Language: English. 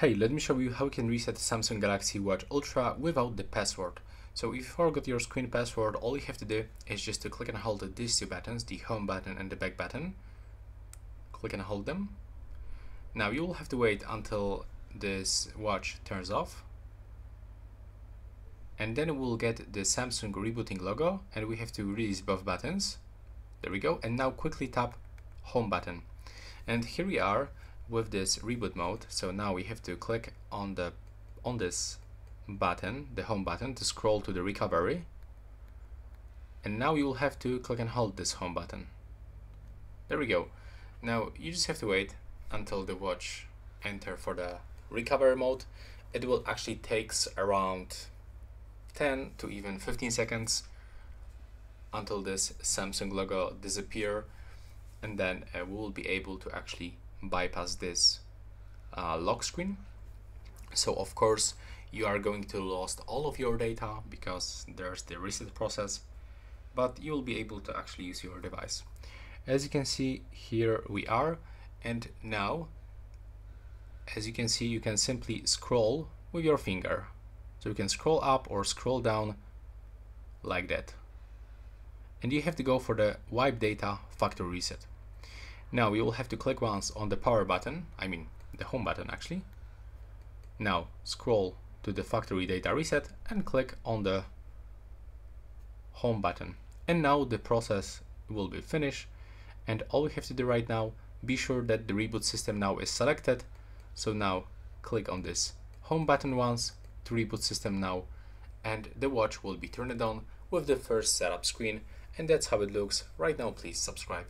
Hey, let me show you how you can reset Samsung Galaxy Watch Ultra without the password. So if you forgot your screen password, all you have to do is just to click and hold these two buttons, the home button and the back button. Click and hold them. Now you will have to wait until this watch turns off. And then we'll get the Samsung rebooting logo and we have to release both buttons. There we go. And now quickly tap home button. And here we are with this reboot mode. So now we have to click on the on this button the home button to scroll to the recovery. And now you will have to click and hold this home button. There we go. Now you just have to wait until the watch enter for the recovery mode. It will actually takes around 10 to even 15 seconds until this Samsung logo disappear and then uh, we will be able to actually bypass this uh, lock screen. So of course you are going to lost all of your data because there's the reset process, but you will be able to actually use your device. As you can see here we are and now as you can see you can simply scroll with your finger. So you can scroll up or scroll down like that. And you have to go for the wipe data factory reset. Now we will have to click once on the power button, I mean the home button actually. Now scroll to the factory data reset and click on the home button. And now the process will be finished and all we have to do right now, be sure that the reboot system now is selected. So now click on this home button once to reboot system now and the watch will be turned on with the first setup screen and that's how it looks. Right now please subscribe.